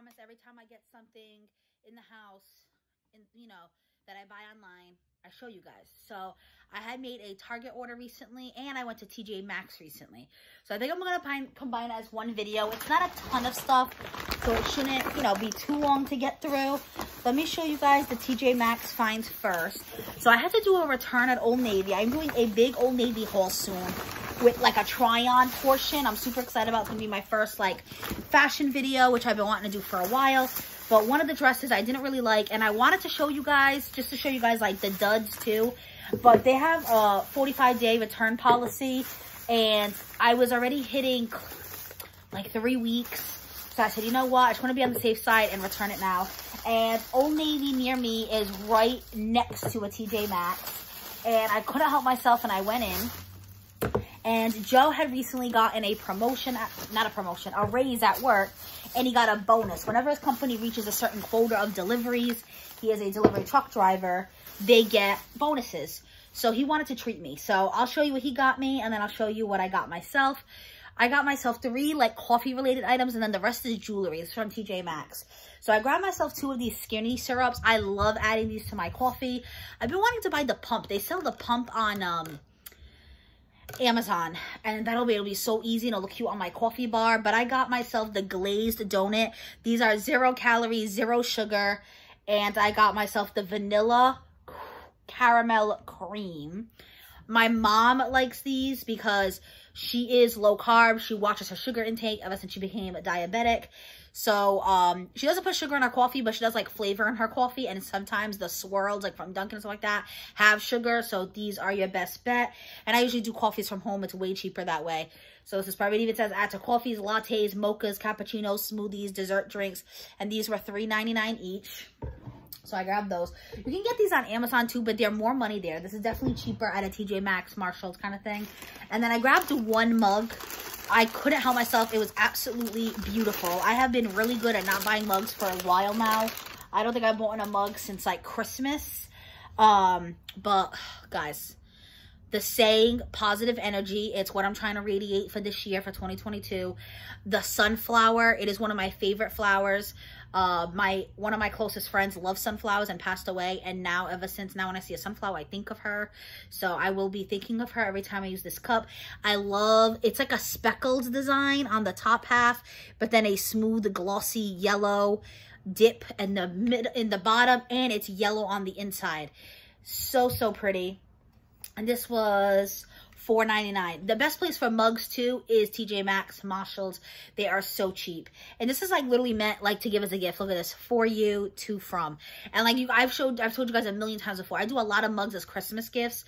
promise every time I get something in the house, in you know, that I buy online, I show you guys. So I had made a Target order recently and I went to TJ Maxx recently. So I think I'm gonna combine as one video. It's not a ton of stuff, so it shouldn't, you know, be too long to get through. Let me show you guys the TJ Maxx finds first. So I had to do a return at Old Navy. I'm doing a big Old Navy haul soon with like a try-on portion. I'm super excited about. It's gonna be my first like fashion video, which I've been wanting to do for a while. But one of the dresses I didn't really like, and I wanted to show you guys, just to show you guys like the duds too. But they have a 45 day return policy, and I was already hitting like three weeks. So I said, you know what? I just want to be on the safe side and return it now. And Old Navy near me is right next to a TJ Maxx. And I couldn't help myself and I went in. And Joe had recently gotten a promotion, at, not a promotion, a raise at work and he got a bonus. Whenever his company reaches a certain quota of deliveries, he is a delivery truck driver, they get bonuses. So he wanted to treat me. So I'll show you what he got me and then I'll show you what I got myself. I got myself three like coffee related items and then the rest is jewelry. It's from TJ Maxx. So I grabbed myself two of these skinny syrups. I love adding these to my coffee. I've been wanting to buy the pump. They sell the pump on um Amazon and that'll be it'll be so easy and it'll look cute on my coffee bar but I got myself the glazed donut. These are zero calories zero sugar and I got myself the vanilla caramel cream. My mom likes these because she is low carb. She watches her sugar intake ever since she became a diabetic so um, she doesn't put sugar in her coffee, but she does like flavor in her coffee. And sometimes the swirls like from Dunkin' and stuff like that have sugar. So these are your best bet. And I usually do coffees from home. It's way cheaper that way. So this is probably even says add to coffees, lattes, mochas, cappuccinos, smoothies, dessert drinks. And these were $3.99 each. So I grabbed those. You can get these on Amazon too, but they're more money there. This is definitely cheaper at a TJ Maxx, Marshalls kind of thing. And then I grabbed one mug I couldn't help myself. It was absolutely beautiful. I have been really good at not buying mugs for a while now. I don't think I've bought a mug since like Christmas. Um, but guys, the saying positive energy it's what i'm trying to radiate for this year for 2022 the sunflower it is one of my favorite flowers uh my one of my closest friends loved sunflowers and passed away and now ever since now when i see a sunflower i think of her. So i will be thinking of her every time i use this cup. I love it's like a speckled design on the top half but then a smooth glossy yellow dip in the mid in the bottom and it's yellow on the inside. So so pretty. And this was $4.99. The best place for mugs too is TJ Maxx, Marshalls. They are so cheap. And this is like literally meant like to give as a gift. Look at this. For you, to from. And like you I've showed I've told you guys a million times before. I do a lot of mugs as Christmas gifts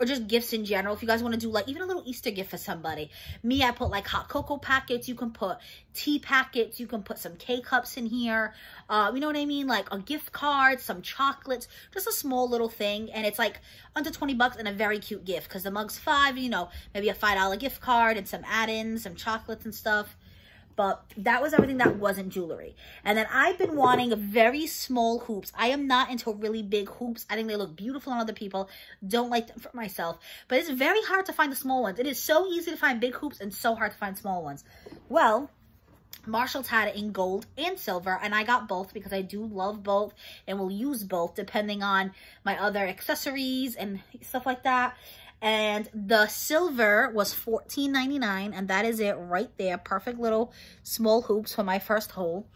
or just gifts in general. If you guys want to do like even a little Easter gift for somebody. Me, I put like hot cocoa packets. You can put tea packets. You can put some K-cups in here. Uh, you know what I mean? Like a gift card, some chocolates, just a small little thing. And it's like under 20 bucks and a very cute gift because the mug's five, you know, maybe a $5 gift card and some add-ins, some chocolates and stuff but that was everything that wasn't jewelry. And then I've been wanting very small hoops. I am not into really big hoops. I think they look beautiful on other people. Don't like them for myself. But it's very hard to find the small ones. It is so easy to find big hoops and so hard to find small ones. Well, Marshall's had it in gold and silver, and I got both because I do love both and will use both depending on my other accessories and stuff like that. And the silver was $14.99, and that is it right there. Perfect little small hoops for my first hole.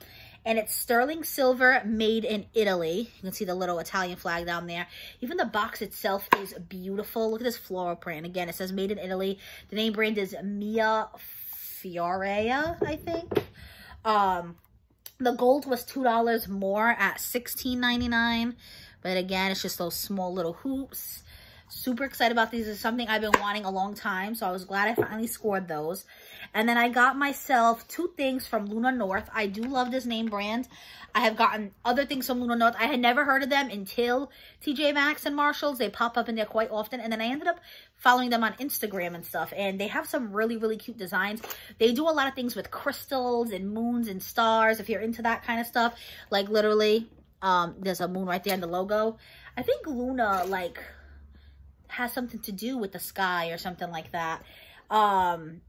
And it's sterling silver made in Italy. You can see the little Italian flag down there. Even the box itself is beautiful. Look at this floral print. Again, it says made in Italy. The name brand is Mia Fiorea, I think. Um, the gold was $2 more at $16.99. But again, it's just those small little hoops. Super excited about these. Is something I've been wanting a long time. So I was glad I finally scored those. And then I got myself two things from Luna North. I do love this name brand. I have gotten other things from Luna North. I had never heard of them until TJ Maxx and Marshalls. They pop up in there quite often. And then I ended up following them on Instagram and stuff. And they have some really, really cute designs. They do a lot of things with crystals and moons and stars. If you're into that kind of stuff. Like literally, um, there's a moon right there in the logo. I think Luna, like has something to do with the sky or something like that. Um,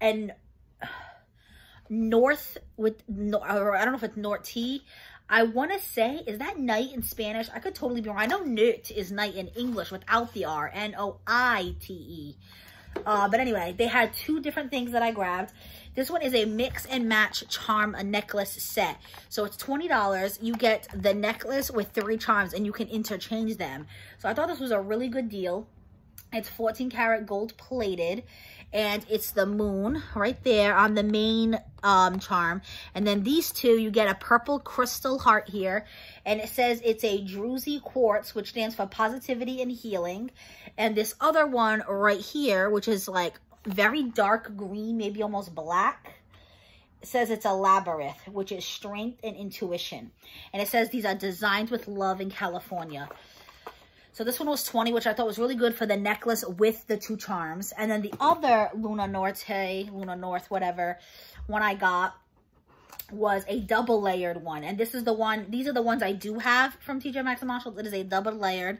and North with, or I don't know if it's North T. I want to say, is that night in Spanish? I could totally be wrong. I know Noit is night in English without the R, N-O-I-T-E. Uh, but anyway, they had two different things that I grabbed. This one is a mix and match charm a necklace set. So it's $20. You get the necklace with three charms and you can interchange them. So I thought this was a really good deal. It's 14 karat gold plated and it's the moon right there on the main um, charm. And then these two, you get a purple crystal heart here. And it says it's a Druzy quartz, which stands for positivity and healing. And this other one right here, which is like very dark green, maybe almost black. says it's a labyrinth, which is strength and intuition. And it says these are designed with love in California. So this one was 20, which I thought was really good for the necklace with the two charms. And then the other Luna Norte, Luna North, whatever, one I got was a double layered one. And this is the one, these are the ones I do have from TJ Maxx and Marshall. It is a double layered.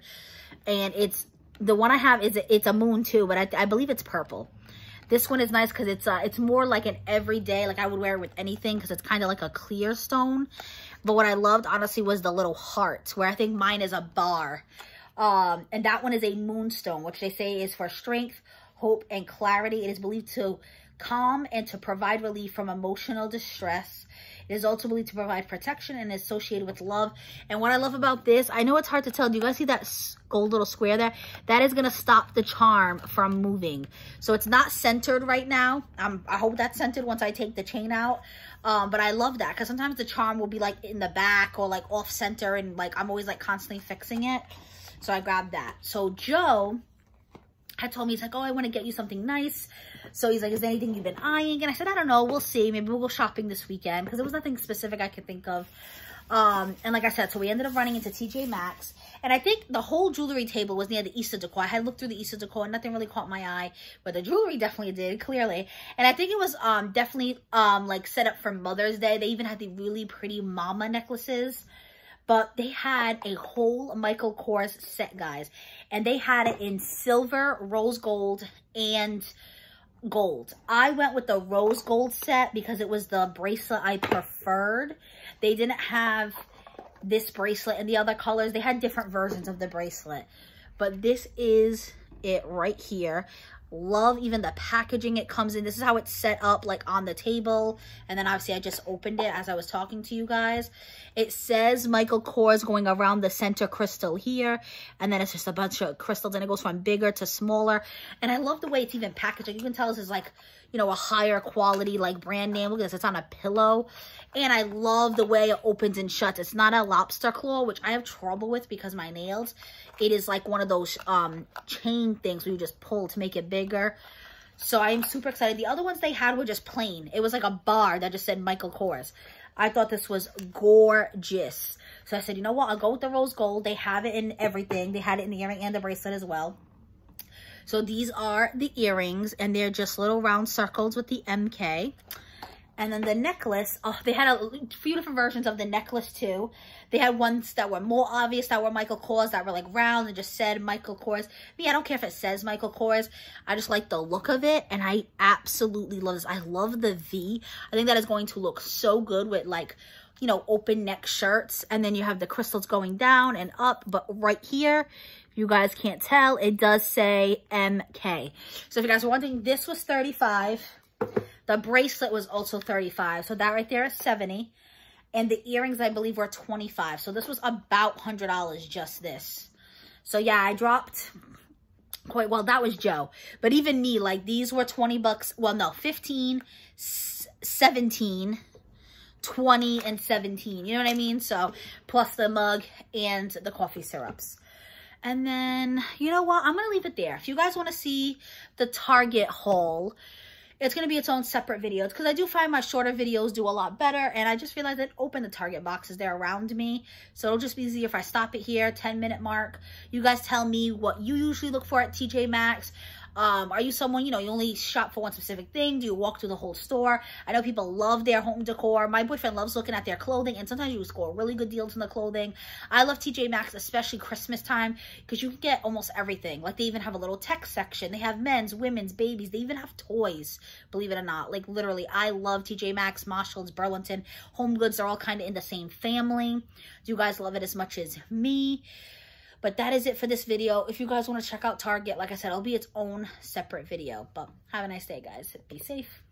And it's, the one I have is, it's a moon too, but I, I believe it's purple. This one is nice because it's uh, it's more like an everyday, like I would wear it with anything because it's kind of like a clear stone. But what I loved, honestly, was the little heart, where I think mine is a bar. Um, and that one is a moonstone, which they say is for strength, hope, and clarity. It is believed to calm and to provide relief from emotional distress. It is also believed to provide protection and is associated with love. And what I love about this, I know it's hard to tell. Do you guys see that gold little square there? That is going to stop the charm from moving. So it's not centered right now. Um, I hope that's centered once I take the chain out. Um, but I love that because sometimes the charm will be like in the back or like off center and like I'm always like constantly fixing it. So I grabbed that. So Joe had told me, he's like, oh, I want to get you something nice. So he's like, is there anything you've been eyeing? And I said, I don't know. We'll see. Maybe we'll go shopping this weekend because there was nothing specific I could think of. Um, and like I said, so we ended up running into TJ Maxx. And I think the whole jewelry table was near the Easter decor. I had looked through the Easter decor and nothing really caught my eye. But the jewelry definitely did, clearly. And I think it was um, definitely um, like set up for Mother's Day. They even had the really pretty mama necklaces but they had a whole Michael Kors set, guys. And they had it in silver, rose gold, and gold. I went with the rose gold set because it was the bracelet I preferred. They didn't have this bracelet in the other colors. They had different versions of the bracelet. But this is it right here love even the packaging it comes in. This is how it's set up like on the table. And then obviously I just opened it as I was talking to you guys. It says Michael Kors going around the center crystal here. And then it's just a bunch of crystals and it goes from bigger to smaller. And I love the way it's even packaged. You can tell this is like, you know, a higher quality like brand name. Look at this. It's on a pillow. And I love the way it opens and shuts. It's not a lobster claw, which I have trouble with because my nails. It is like one of those um, chain things where you just pull to make it bigger. So I'm super excited. The other ones they had were just plain. It was like a bar that just said Michael Kors. I thought this was gorgeous. So I said, you know what? I'll go with the rose gold. They have it in everything. They had it in the earring and the bracelet as well. So these are the earrings and they're just little round circles with the MK. And then the necklace, oh, they had a few different versions of the necklace too. They had ones that were more obvious that were Michael Kors that were like round and just said Michael Kors. Me, I don't care if it says Michael Kors. I just like the look of it and I absolutely love this. I love the V. I think that is going to look so good with like, you know, open neck shirts. And then you have the crystals going down and up. But right here, you guys can't tell, it does say MK. So if you guys are wondering, this was 35 the bracelet was also 35 So that right there is 70 And the earrings, I believe, were 25 So this was about $100 just this. So yeah, I dropped quite, well, that was Joe. But even me, like these were 20 bucks. Well, no, 15, 17, 20 and 17. You know what I mean? So plus the mug and the coffee syrups. And then, you know what? I'm going to leave it there. If you guys want to see the Target haul, it's going to be its own separate video because I do find my shorter videos do a lot better and I just realized that open the target boxes there around me so it'll just be easier if I stop it here 10 minute mark you guys tell me what you usually look for at TJ Maxx Um, are you someone, you know, you only shop for one specific thing? Do you walk through the whole store? I know people love their home decor. My boyfriend loves looking at their clothing, and sometimes you score really good deals on the clothing. I love TJ Maxx, especially Christmas time, because you can get almost everything. Like, they even have a little tech section. They have men's, women's, babies. They even have toys, believe it or not. Like, literally, I love TJ Maxx, Marshalls, Burlington. Home Goods, they're all kind of in the same family. Do you guys love it as much as me? But that is it for this video. If you guys want to check out Target, like I said, it'll be its own separate video. But have a nice day, guys. Be safe.